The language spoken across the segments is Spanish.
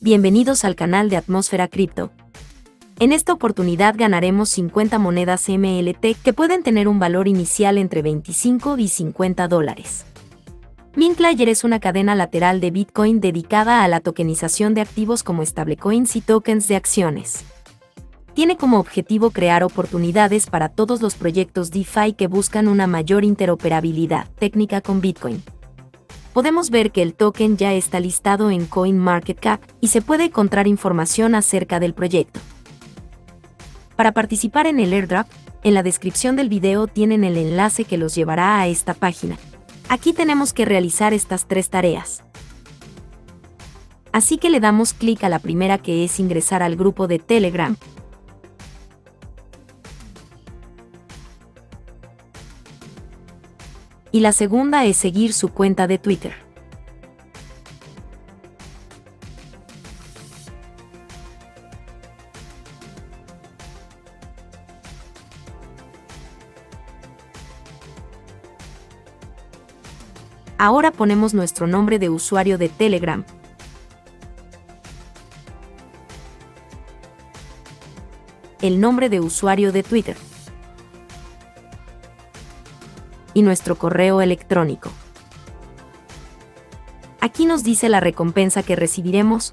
Bienvenidos al canal de Atmósfera Cripto. En esta oportunidad ganaremos 50 monedas MLT que pueden tener un valor inicial entre 25 y 50 dólares. Mintlayer es una cadena lateral de Bitcoin dedicada a la tokenización de activos como stablecoins y tokens de acciones. Tiene como objetivo crear oportunidades para todos los proyectos DeFi que buscan una mayor interoperabilidad técnica con Bitcoin podemos ver que el token ya está listado en CoinMarketCap y se puede encontrar información acerca del proyecto. Para participar en el airdrop, en la descripción del video tienen el enlace que los llevará a esta página. Aquí tenemos que realizar estas tres tareas. Así que le damos clic a la primera que es ingresar al grupo de Telegram, y la segunda es seguir su cuenta de Twitter. Ahora ponemos nuestro nombre de usuario de Telegram. El nombre de usuario de Twitter. Y nuestro correo electrónico. Aquí nos dice la recompensa que recibiremos.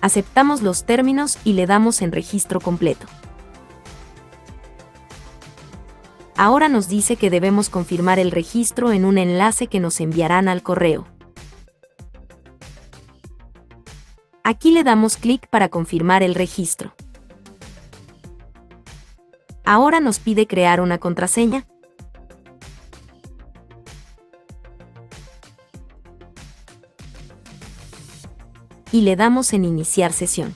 Aceptamos los términos y le damos en registro completo. Ahora nos dice que debemos confirmar el registro en un enlace que nos enviarán al correo. Aquí le damos clic para confirmar el registro. Ahora nos pide crear una contraseña. Y le damos en Iniciar sesión.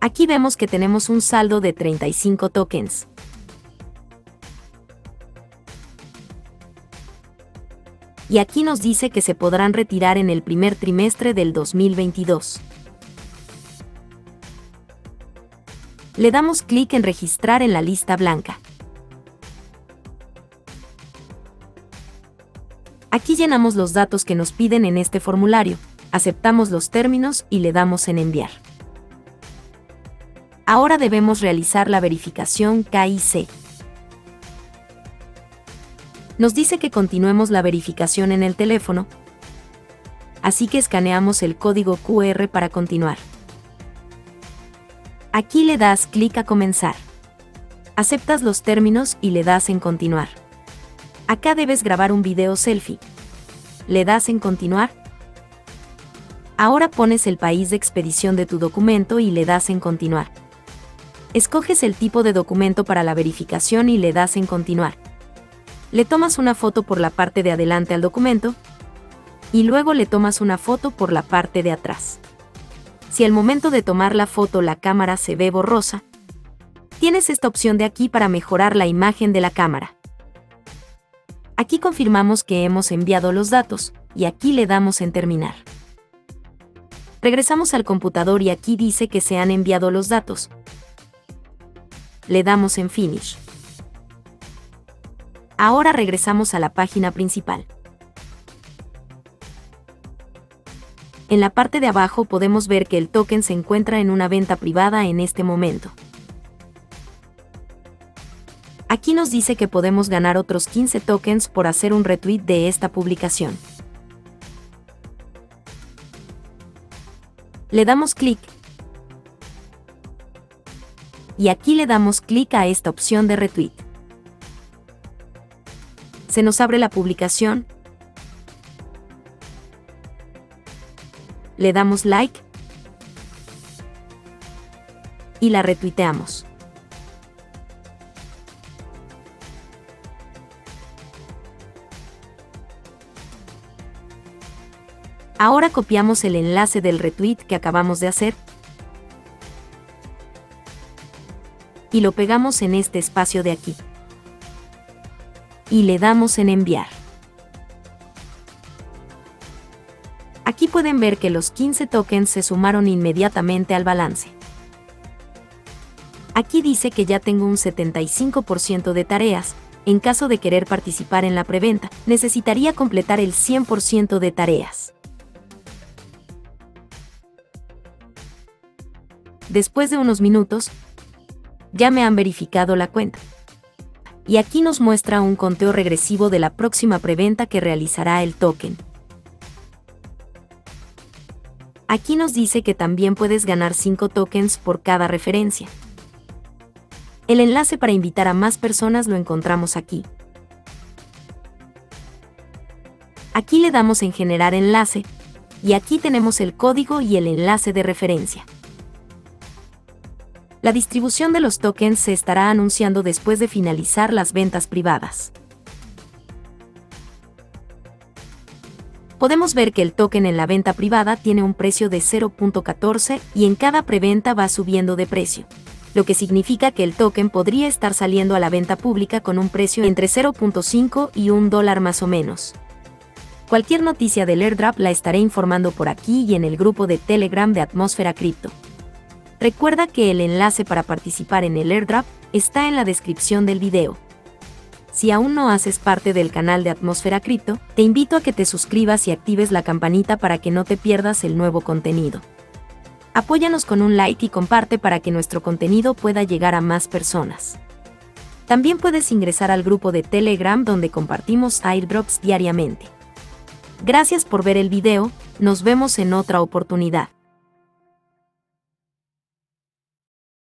Aquí vemos que tenemos un saldo de 35 tokens. Y aquí nos dice que se podrán retirar en el primer trimestre del 2022. Le damos clic en Registrar en la lista blanca. Aquí llenamos los datos que nos piden en este formulario, aceptamos los términos y le damos en Enviar. Ahora debemos realizar la verificación KIC. Nos dice que continuemos la verificación en el teléfono, así que escaneamos el código QR para continuar. Aquí le das clic a comenzar. Aceptas los términos y le das en continuar. Acá debes grabar un video selfie. Le das en continuar. Ahora pones el país de expedición de tu documento y le das en continuar. Escoges el tipo de documento para la verificación y le das en continuar. Le tomas una foto por la parte de adelante al documento y luego le tomas una foto por la parte de atrás si al momento de tomar la foto la cámara se ve borrosa, tienes esta opción de aquí para mejorar la imagen de la cámara. Aquí confirmamos que hemos enviado los datos, y aquí le damos en terminar. Regresamos al computador y aquí dice que se han enviado los datos. Le damos en Finish. Ahora regresamos a la página principal. En la parte de abajo podemos ver que el token se encuentra en una venta privada en este momento. Aquí nos dice que podemos ganar otros 15 tokens por hacer un retweet de esta publicación. Le damos clic y aquí le damos clic a esta opción de retweet. Se nos abre la publicación le damos like y la retuiteamos. Ahora copiamos el enlace del retweet que acabamos de hacer y lo pegamos en este espacio de aquí. Y le damos en enviar. Aquí pueden ver que los 15 tokens se sumaron inmediatamente al balance. Aquí dice que ya tengo un 75% de tareas, en caso de querer participar en la preventa, necesitaría completar el 100% de tareas. Después de unos minutos, ya me han verificado la cuenta. Y aquí nos muestra un conteo regresivo de la próxima preventa que realizará el token. Aquí nos dice que también puedes ganar 5 tokens por cada referencia. El enlace para invitar a más personas lo encontramos aquí. Aquí le damos en generar enlace, y aquí tenemos el código y el enlace de referencia. La distribución de los tokens se estará anunciando después de finalizar las ventas privadas. Podemos ver que el token en la venta privada tiene un precio de 0.14 y en cada preventa va subiendo de precio, lo que significa que el token podría estar saliendo a la venta pública con un precio entre 0.5 y 1 dólar más o menos. Cualquier noticia del airdrop la estaré informando por aquí y en el grupo de Telegram de Atmósfera Cripto. Recuerda que el enlace para participar en el airdrop está en la descripción del video. Si aún no haces parte del canal de Atmósfera Cripto, te invito a que te suscribas y actives la campanita para que no te pierdas el nuevo contenido. Apóyanos con un like y comparte para que nuestro contenido pueda llegar a más personas. También puedes ingresar al grupo de Telegram donde compartimos airdrops diariamente. Gracias por ver el video, nos vemos en otra oportunidad.